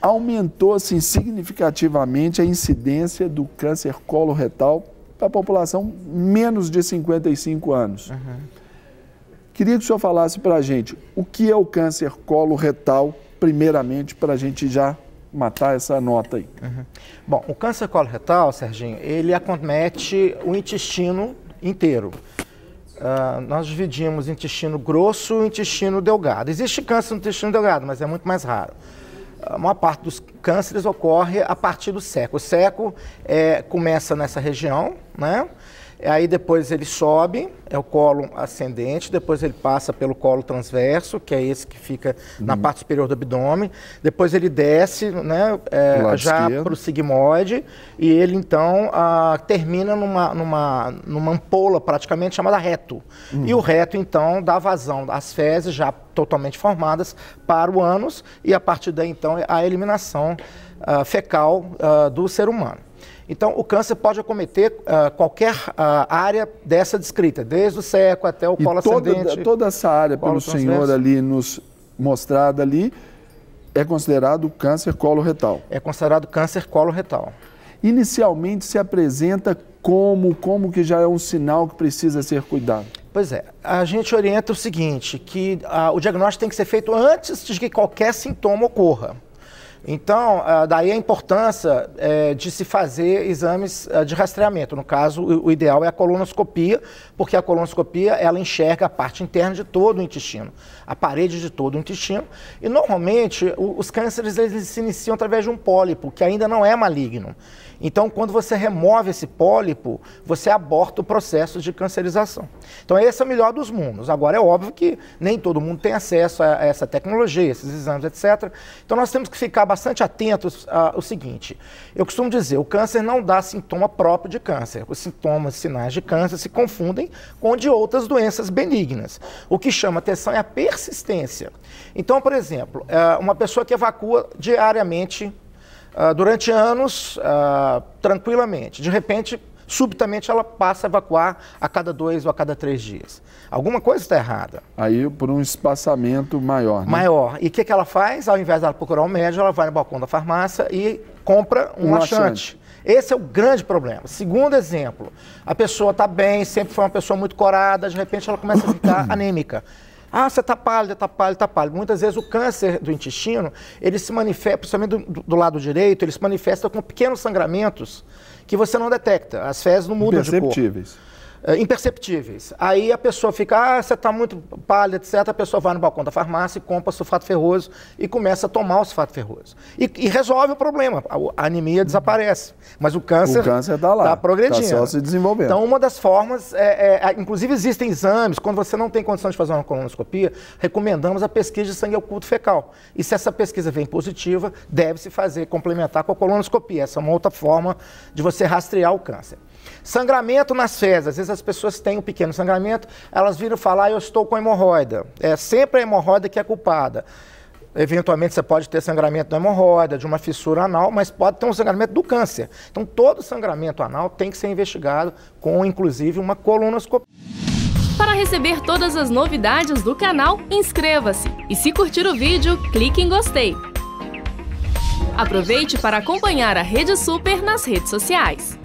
aumentou assim, significativamente a incidência do câncer coloretal para a população menos de 55 anos. Uhum. Queria que o senhor falasse para a gente o que é o câncer coloretal, primeiramente, para a gente já matar essa nota aí. Uhum. Bom, o câncer coloretal, Serginho, ele acomete o intestino inteiro. Uh, nós dividimos intestino grosso e intestino delgado. Existe câncer no intestino delgado, mas é muito mais raro. A maior parte dos cânceres ocorre a partir do seco. O seco é, começa nessa região, né? Aí depois ele sobe, é o colo ascendente, depois ele passa pelo colo transverso, que é esse que fica uhum. na parte superior do abdômen. Depois ele desce né, é, já para o sigmoide e ele então ah, termina numa, numa, numa ampola praticamente chamada reto. Uhum. E o reto então dá vazão às fezes já totalmente formadas para o ânus e a partir daí então a eliminação ah, fecal ah, do ser humano. Então, o câncer pode acometer uh, qualquer uh, área dessa descrita, desde o seco até o colo toda, ascendente. Toda essa área pelo senhor ali nos mostrada ali é considerado câncer coloretal. É considerado câncer coloretal. Inicialmente se apresenta como, como que já é um sinal que precisa ser cuidado. Pois é, a gente orienta o seguinte, que uh, o diagnóstico tem que ser feito antes de que qualquer sintoma ocorra. Então, ah, daí a importância é, de se fazer exames ah, de rastreamento. No caso, o ideal é a colonoscopia, porque a colonoscopia ela enxerga a parte interna de todo o intestino, a parede de todo o intestino. E normalmente os cânceres eles se iniciam através de um pólipo, que ainda não é maligno. Então, quando você remove esse pólipo, você aborta o processo de cancerização. Então, esse é o melhor dos mundos. Agora, é óbvio que nem todo mundo tem acesso a essa tecnologia, esses exames, etc. Então, nós temos que ficar bastante atentos ao seguinte: eu costumo dizer, o câncer não dá sintoma próprio de câncer. Os sintomas, sinais de câncer se confundem com de outras doenças benignas. O que chama atenção é a persistência. Então, por exemplo, é, uma pessoa que evacua diariamente uh, durante anos uh, tranquilamente. De repente, subitamente, ela passa a evacuar a cada dois ou a cada três dias. Alguma coisa está errada. Aí por um espaçamento maior. Né? Maior. E o que, que ela faz? Ao invés dela procurar um médico, ela vai no balcão da farmácia e compra um, um laxante. laxante. Esse é o grande problema. Segundo exemplo, a pessoa está bem, sempre foi uma pessoa muito corada, de repente ela começa a ficar anêmica. Ah, você está pálido, está pálido, está pálido. Muitas vezes o câncer do intestino, ele se manifesta, principalmente do, do, lado direito, ele se manifesta com pequenos sangramentos que você não detecta. As fezes não mudam de cor. É, imperceptíveis. Aí a pessoa fica, ah, você está muito pálida, etc. A pessoa vai no balcão da farmácia e compra sulfato ferroso e começa a tomar o sulfato ferroso. E, e resolve o problema. A, anemia desaparece. Mas o câncer está tá progredindo. Está só se desenvolvendo. Então, uma das formas, é, é, inclusive existem exames, quando você não tem condição de fazer uma colonoscopia, recomendamos a pesquisa de sangue oculto fecal. E se essa pesquisa vem positiva, deve-se fazer, complementar com a colonoscopia. Essa é uma outra forma de você rastrear o câncer. Sangramento nas fezes. Às vezes as pessoas têm um pequeno sangramento, elas viram falar, ah, eu estou com hemorroida. É sempre a hemorroida que é culpada. Eventualmente você pode ter sangramento da hemorroida, de uma fissura anal, mas pode ter um sangramento do câncer. Então todo sangramento anal tem que ser investigado com, inclusive, uma colonoscopia. Para receber todas as novidades do canal, inscreva-se e se curtir o vídeo, clique em gostei. Aproveite para acompanhar a Rede Super nas redes sociais.